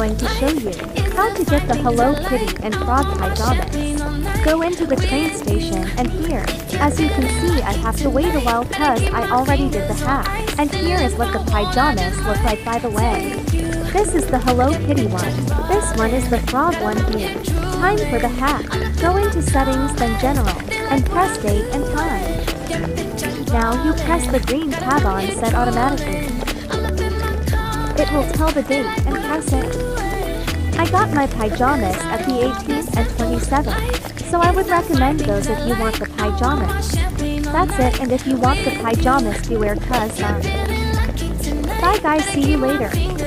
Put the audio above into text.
going to show you how to get the Hello Kitty and Frog pajamas. Go into the train station and here, as you can see I have to wait a while cause I already did the hack. And here is what the pajamas look like by the way. This is the Hello Kitty one. This one is the frog one here. Time for the hack. Go into settings then general, and press date and time. Now you press the green tab on set automatically. It will tell the date and press it. I got my pajamas at the 18th and 27th, so I would recommend those if you want the pajamas. That's it and if you want the pajamas beware cuz um. Bye guys see you later.